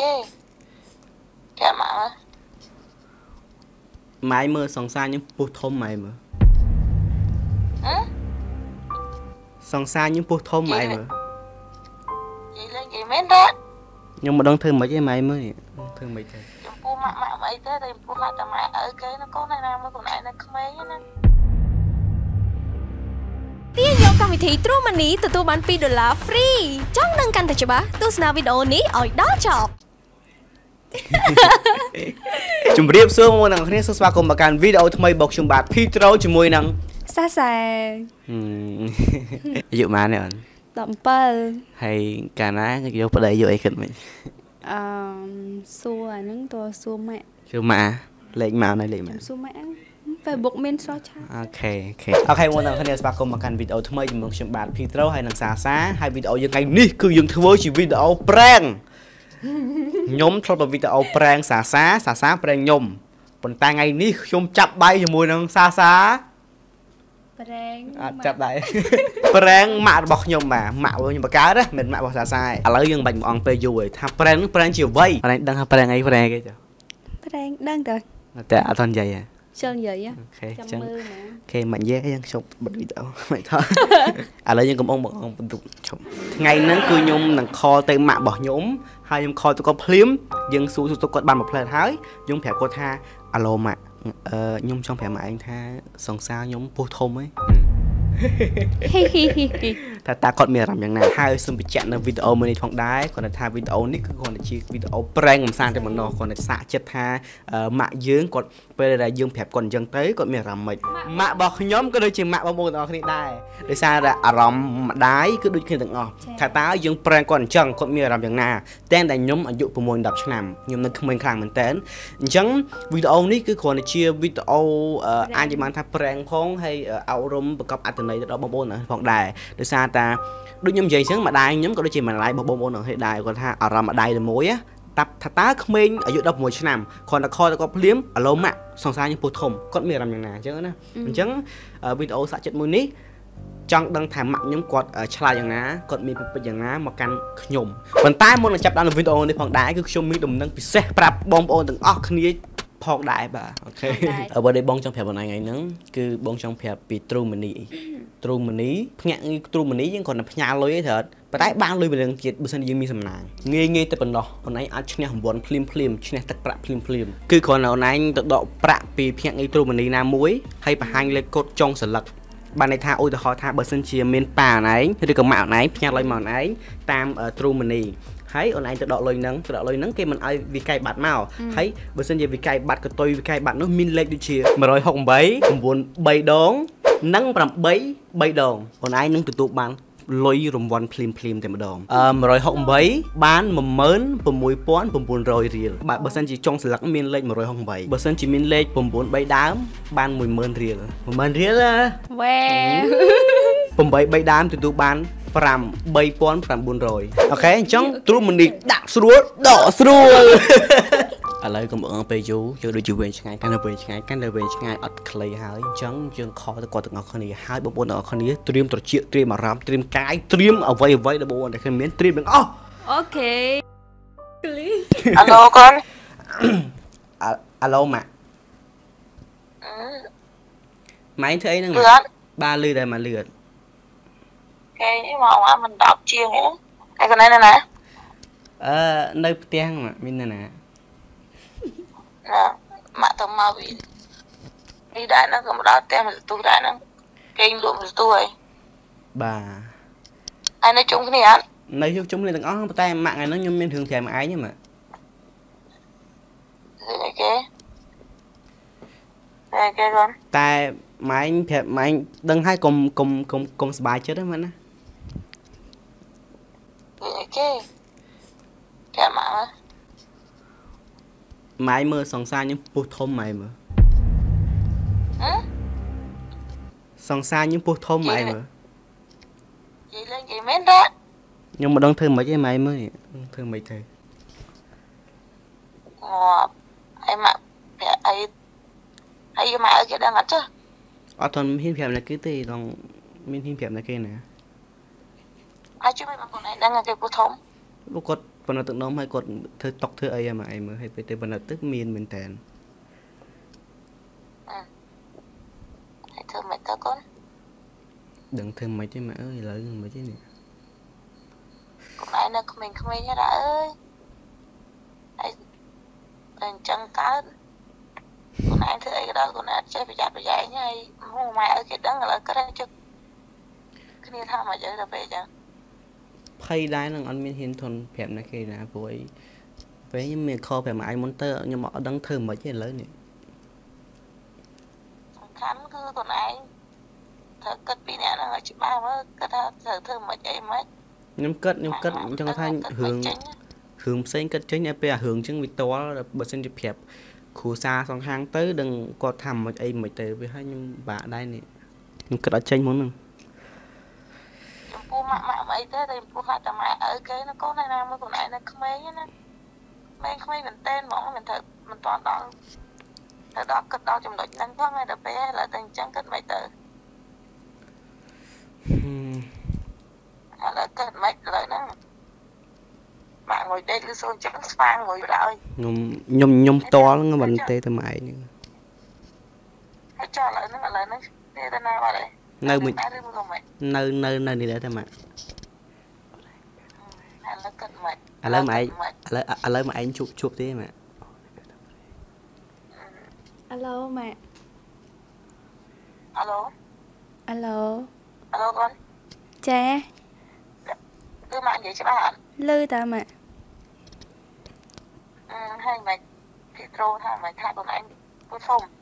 គេចាក់មកម៉ែមើលសង្សារខ្ញុំពុះធំម៉ែមើលហ៎សង្សារខ្ញុំពុះធំម៉ែមើលនិយាយលេងនិយាយមែនទេខ្ញុំមិនដឹងធ្វើម៉េចទេម៉ែមើលធ្វើម៉េចទេចំពោះម៉ាក់ម៉ាក់អីទេតែចំពោះម៉ាក់តាម៉ែឪគេណាកូនណាមើលកូនឯងនៅក្មេងណាទាញយ កកម្មវិធី True Money ទទួលបាន2ដុល្លារ free ចង់ដឹងកាន់តែច្បាស់ទស្សនាវីដេអូនេះឲ្យដល់ចប់ជម្រាបសួរមកអ្នកនរគ្នាសូមស្វាគមន៍មកកាន់វីដេអូថ្មីរបស់ខ្ញុំបាទ Petro ជាមួយនឹងសាសែហឹមអាយុប៉ុន្មានទេអូន17ហើយកាលណាយកប្តីយកអីគិតមិនអឺសួរអាហ្នឹងតើសួរម៉ាក់ជឿម៉ាលេខម៉ាណៃលេខម៉ាសួរម៉ាក់ហ្នឹង Facebook មានសោះឆាអូខេអូខេអូខេមកអ្នកនរគ្នាស្វាគមន៍មកកាន់វីដេអូថ្មីជាមួយខ្ញុំបាទ Petro ហើយនឹងសាសាហើយវីដេអូយើងថ្ងៃនេះគឺយើងធ្វើជាវីដេអូ prank ខ្ញុំធ្លាប់ទៅវីដេអូ prank សាសាសាសា prank ខ្ញុំប៉ុន្តែថ្ងៃនេះខ្ញុំចាប់បាយជាមួយនឹងសាសាប្រេងអត់ចាប់ដែរប្រាំងម៉ាក់របស់ខ្ញុំបាទម៉ាក់របស់ខ្ញុំបកើតណាមិនម៉ាក់របស់សាសាឯងឥឡូវយើងបាច់មកអង្គពេលយូរហើយថាប្រាំងហ្នឹងប្រាំងជាអ្វីអរឯងដឹងថាប្រាំងអីប្រាំងគេចុះប្រេងដឹងតើតែអត់ទាន់និយាយហ៎ ជិលនិយាយអូខេចាំចឹងមើលណាអូខេមិននិយាយយើងខ្ញុំបិទវីដេអូមិនថាឥឡូវយើងកំពុងមកអង្គបន្ទុកឈប់ថ្ងៃហ្នឹងគឺខ្ញុំនឹង call ទៅម៉ាក់របស់ខ្ញុំហើយខ្ញុំ call ទៅគាត់ភ្លាមយើងសួរសួរទៅគាត់បានមួយផ្លែតហើយខ្ញុំប្រាប់គាត់ថាអាឡូម៉ាក់អឺខ្ញុំចង់ប្រាប់ម៉ាក់ឯងថាសង្សារខ្ញុំពោះធំហីហេហេហេហេ ថាតើគាត់មានអារម្មណ៍យ៉ាងណាហើយសូមបញ្ជាក់នៅវីដេអូមួយនេះផងដែរគាត់ថាវីដេអូនេះគឺគាត់ជាវីដេអូ prank កំសាន្តតែម្ដងគាត់សាកចិត្តថាអឺម៉ាក់យើងគាត់ពេលដែលយើងប្រាប់គាត់អញ្ចឹងទៅគាត់មានអារម្មណ៍មិនម៉ាក់របស់ខ្ញុំក៏ដូចជាម៉ាក់បងប្អូនទាំងអស់គ្នាដែរដោយសារតែអារម្មណ៍ម្ដាយគឺដូចគ្នាទាំងអស់ថាតើយើង prank គាត់អញ្ចឹងគាត់មានអារម្មណ៍យ៉ាងណាតែតែខ្ញុំអាយុ6 10ឆ្នាំខ្ញុំនៅក្មេងខ្លាំងមែនតើអញ្ចឹងវីដេអូនេះគឺគ្រាន់តែជាវីដេអូអឺអាចនិយាយបានថា prank ផងហើយអប់រំប្រកបអត្ថន័យទៅដល់បងប្អូនផងដែរដោយសារតាដូចខ្ញុំនិយាយអញ្ចឹងម្ដាយខ្ញុំក៏ដូចជាម្ដាយរបស់បងប្អូនទាំងគ្នាដែរគាត់ថាអារម្មណ៍ម្ដាយតែមួយតាប់ថាតើក្មេងអាយុ16ឆ្នាំគ្រាន់តែខលទៅគាត់ភ្លាមអាឡូម៉ាក់សង្សារខ្ញុំពោះធំគាត់មានអារម្មណ៍យ៉ាងណាអញ្ចឹងណាអញ្ចឹងវីដេអូសាក់ចិត្តមួយនេះចង់ដឹងថាម៉ាក់ខ្ញុំគាត់ឆ្លាតយ៉ាងណាគាត់មានពិពិចយ៉ាងណាមកកាន់ខ្ញុំប៉ុន្តែមុននឹងចាប់ដើមនៅវីដេអូនេះផងដែរគឺខ្ញុំមានដំណឹងពិសេសប្រាប់បងប្អូនទាំងអស់គ្នាផងដែរបាទអូខេអ្វីដែលបងចង់ប្រាប់បងឯងហ្នឹងគឺបងចង់ប្រាប់ពី True Money True Money ភ្នាក់ងារ True Money យើងគ្រាន់តែផ្ញើលុយឯងត្រូវប៉ុន្តែបានលុយម្ដងទៀតបើសិនជាយើងមានសំណាងងាយងាយតែប៉ុណ្ណោះបងឯងអាចឈ្នះរង្វាន់ភ្លាមភ្លាមឈ្នះទឹកប្រាក់ភ្លាមភ្លាមគឺគ្រាន់តែបងឯងទៅដកប្រាក់ពីភ្នាក់ងារ True Money ណាមួយហើយបង្ហាញលេខកូដចុងសន្លឹកបានន័យថាឧទាហរណ៍ថាបើសិនជាមានប៉ាអនឯងឬក៏ម៉ាក់អនឯងផ្ញើលុយមកអនឯងតាម True Money ហើយអូនឯងទៅដកលុយហ្នឹងទៅដកលុយហ្នឹងគេមិនឲ្យវិក័យបាត់មកហើយបើសិនជាវិក័យបាត់កតុយវិក័យបាត់នោះមានលេខដូចជា168 9 3ដង និង8 3ដងអូនឯងនឹងទទួលបានលុយរង្វាន់ភ្លាមភ្លាមតែម្ដងអឺ168បាន16900រៀលបាទបើសិនជាចុងស្លឹកមានលេខ168បើសិនជាមានលេខ9 3ដើមបាន10000រៀល10000រៀលណាវ៉ែ8 3ដើមទទួលបាន5 3900អូខេអញ្ចឹងទ្រូមនីដាក់ស្រួលដកស្រួល ឥឡូវកុំអងពេលយូរយើងដូចជាវែងឆ្ងាយកាន់តែវែងឆ្ងាយកាន់តែវែងឆ្ងាយអត់ខ្លីហើយអញ្ចឹងយើងខលទៅគាត់ទាំងអស់គ្នាហើយបងប្អូនទាំងអស់គ្នាត្រៀមត្រចៀកត្រៀមអារម្មណ៍ត្រៀមកាយត្រៀមអ្វីអ្វីដែលបងប្អូនតែគ្នាមានត្រៀមទាំងអស់អូខេអាឡូកូនអាអាឡូម៉ាក់ម៉ែធ្វើអីហ្នឹងលឿនបាទលឺដែរម៉ាលឺអត់គេមកអាមិន10ជាងហ៎ហើយកូនឯងនៅណាអឺនៅផ្ទះម៉ាក់មាននរណាណា ម៉ាក់ទៅមកវីនេះដែរហ្នឹងក៏មកដល់ផ្ទះមកស្ទុះដែរហ្នឹងគេងលក់មកស្ទុះហើយបាទហើយនៅជុំគ្នាអត់នៅយកជុំគ្នាទាំងអស់ប៉ុន្តែម៉ាក់ថ្ងៃហ្នឹងខ្ញុំមានរឿងប្រាប់មកឯងហ្នឹងម៉ាក់គឺគេតែគេគាត់តែម៉ែងប្រាប់ម៉ែងដឹងហើយកុំកុំកុំកុំសប្បាយចិត្តហ្នឹងមែនណាគឺគេគេមក ម៉ែងមើលសង្សារខ្ញុំពុះធំម៉ែមើលហ៎សង្សារខ្ញុំពុះធំម៉ែមើលនិយាយលេងនិយាយមែនទេខ្ញុំមិនដឹងធ្វើម៉េចទេម៉ែមើលធ្វើម៉េចទៅងាប់ហើយម៉ាក់ប្រាក់អីហើយម៉ាក់ឲ្យគេដឹងអត់ចុះអត់ទាន់ហ៊ានប្រាប់អ្នកគេទេដងមានហ៊ានប្រាប់អ្នកគេណាហើយជួយមកបងឯងដឹងគេពុះធំលោកគាត់ ប៉ុន្តែទឹកនំឲ្យគាត់ធ្វើតុកធ្វើអីឲ្យមកអីមើលឲ្យពេលទៅប៉ុន្តែទឹកមានមែនតើហើយធ្វើមិនទៅកូនដឹងធ្វើមិនទេម៉ែអើយឥឡូវមិនទេនេះកូនឯងនៅក្មេងៗហ្នឹងណាអើយហើយតែអញ្ចឹងកើតកូនឯងធ្វើអីក៏ដោយកូនឯងចេះប្រយ័ត្នប្រយែងហើយហូម៉ែឲ្យគេដឹងឥឡូវគាត់តែជឹកគ្នាថាមកយើងទៅពេលអញ្ចឹង ភ័យដែរនឹងអត់មានហ៊ានធន់ប្រាប់ណាគេណាព្រោះអីពេលខ្ញុំមានខប្រាប់មកឯងមុនទៅខ្ញុំអត់ដឹងធ្វើមិនទេឥឡូវនេះសំខាន់គឺខ្លួនឯងត្រូវគិតពីអ្នកហ្នឹងឲ្យច្បាស់មើលគិតថាត្រូវធ្វើមិនអីមិនខ្ញុំគិតខ្ញុំគិតអញ្ចឹងថារឿងរឿងផ្សេងគិតចេញឲ្យពេលអារឿងអញ្ចឹងវាតល់បើសិនជាប្រាប់គ្រូសាសងខាងទៅដឹងគាត់ថាមិនអីមិនទៅវាឲ្យខ្ញុំបាក់ដែរនេះខ្ញុំគិតអត់ចេញមុនហ្នឹងចំ ពោះម៉ាក់ម៉ាក់អីទេតែចំពោះថាតែម៉ែឪគេណាកូនឯណាមើលខ្លួនឯងនៅក្មេងណាក្មេងក្មេងមែនតើហ្មងមិនត្រូវមិនតាន់ដល់ទៅដល់គិតដល់ចំណុចហ្នឹងផងហើយដល់ពេលឥឡូវតែអញ្ចឹងគិតមិនទៅហឹមឥឡូវគិតមិនឥឡូវហ្នឹងម៉ាក់ងុយដេកឬសូនចឹងស្វាងងុយដល់ខ្ញុំខ្ញុំខ្ញុំតល់ហ្នឹងមិនទេតែមកឯងហ្នឹងហើយចុះឥឡូវហ្នឹងឥឡូវហ្នឹងទេទៅណាបាត់ហើយ នៅមួយតែឬមកមិននៅនៅនៅនេះដែរតែមកឥឡូវគិតមិនឥឡូវមកឯងឥឡូវឥឡូវមកឯងជួបជួបទេមកអាឡូម៉ាក់អាឡូអាឡូអាឡូកូនចាគឺម៉ាក់និយាយច្បាស់អត់លឺតាម៉ាក់អឺហើយមិនពីត្រូថាមិនថាខ្លួនឯងពុធំតែម៉ាក់តង់ត្រង់មកប្រែបងងមកអត់ចង់ដែរខ្ញុំធ្វើ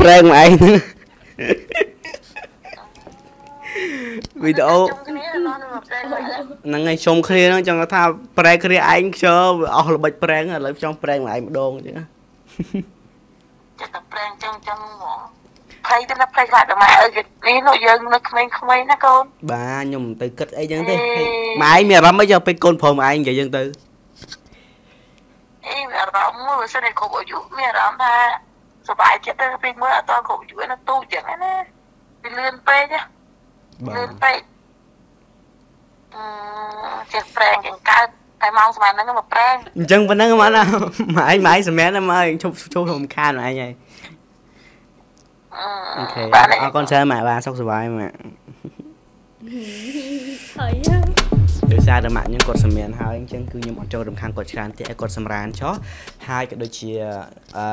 ប្រេងមកឯងហ្នឹងវីដេអូជុំគ្នានោះនឹងប្រែមកឥឡូវហ្នឹងឯងជុំគ្នាហ្នឹងចង់ថាប្រេងគ្នាឯងខ្ជិលវាអស់ល្បិចប្រេងឥឡូវចង់ប្រេងមកឯងម្ដងអញ្ចឹងចិត្តតែប្រែងចឹងចឹងហ្មង ភ័យទៅណាភ័យខ្លាចដល់ម៉ែអើយនេះនោះយើងនៅក្មេងៗណាកូនបាទខ្ញុំមិនទៅគិតអីចឹងទេម៉ែឯងមានអារម្មណ៍អីយកពេលកូនព្រមឯងនិយាយចឹងទៅអីមានអារម្មណ៍មួយបើសិនតែគ្រប់អាយុមានអារម្មណ៍ថាសុបាយចិត្តទៅពេលមើលអត់តគ្រប់អាយុណាទូចឹងណាវាលឿនពេកណាបាលឿទនពេកអឺចេះប្រែងចឹងកើតតែម៉ោងស្មានហ្នឹងមកប្រែងអញ្ចឹងប៉ុណ្ណឹងមកណាម៉ែឯងម៉ែឯងសម្រាប់ណាម៉ែឯងជប់ជប់រំខានម៉ែឯងហើយ អូខេអរគុណច្រើនម៉ែបាទសុខសប្បាយម៉ែហើយដោយសារតែម៉ាក់ខ្ញុំគាត់សម្មានហើយអញ្ចឹងគឺខ្ញុំអត់ចូលរំខានគាត់ច្រើនទេឲ្យគាត់សម្រានចោះហើយក៏ដូចជាអឺ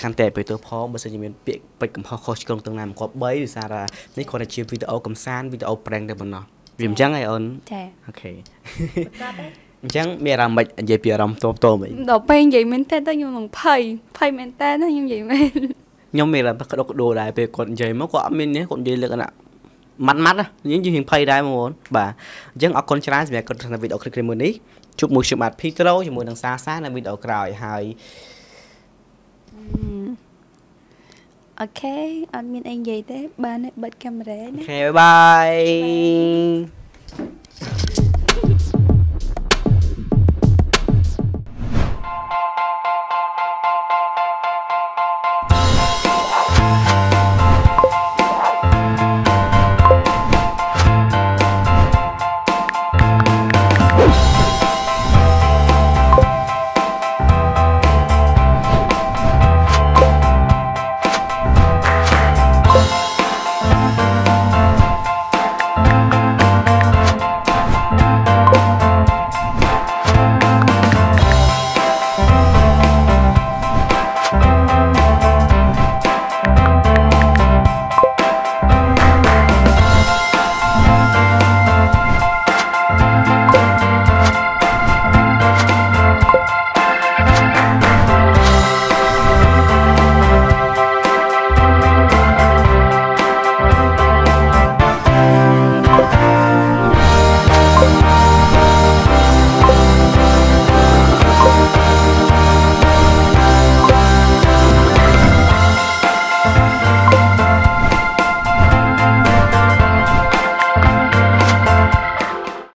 ខាន់តែពេលទៅផងបើសិនជាមានពាក្យពេចន៍កំហុសខុសឆ្គងទាំងណាមកគាត់3ដោយសារតែនេះគាត់តែជាវីដេអូកំសាន្តវីដេអូប្រេងតែប៉ុណ្ណោះវាអញ្ចឹងឯអូនចាអូខេអញ្ចឹងមានអារម្មណ៍មិននិយាយពីអារម្មណ៍តបតវិញដល់ពេលនិយាយមែនតើទៅខ្ញុំនឹងភ័យភ័យមែនតើណាខ្ញុំនិយាយមែន ខ្ញុំមានក្តុកក្តួលដែរពេលគាត់និយាយមកគាត់អត់មាននេះគាត់និយាយលក្ខណៈម៉ាក់ម៉ាក់យើងយើងភ័យដែរបងប្អូនបាទអញ្ចឹងអរគុណច្រើនសម្រាប់គាត់ក្នុងវីដេអូគ្លីបមួយនេះជួបមួយខ្ញុំបាទ Petro ជាមួយនឹងសាសានៅវីដេអូក្រោយហើយ OK អត់មានអីនិយាយទេបានបិទកាមេរ៉ាណា OK bye bye